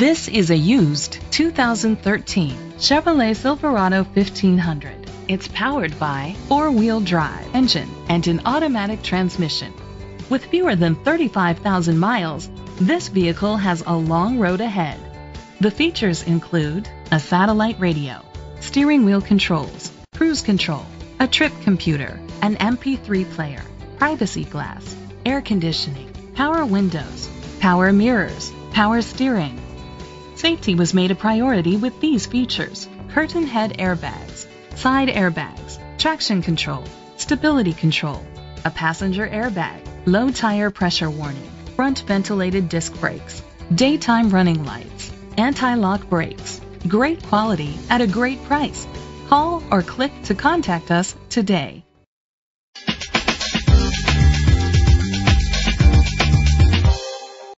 This is a used 2013 Chevrolet Silverado 1500. It's powered by four-wheel drive engine and an automatic transmission. With fewer than 35,000 miles, this vehicle has a long road ahead. The features include a satellite radio, steering wheel controls, cruise control, a trip computer, an MP3 player, privacy glass, air conditioning, power windows, power mirrors, power steering. Safety was made a priority with these features. Curtain head airbags, side airbags, traction control, stability control, a passenger airbag, low tire pressure warning, front ventilated disc brakes, daytime running lights, anti-lock brakes. Great quality at a great price. Call or click to contact us today.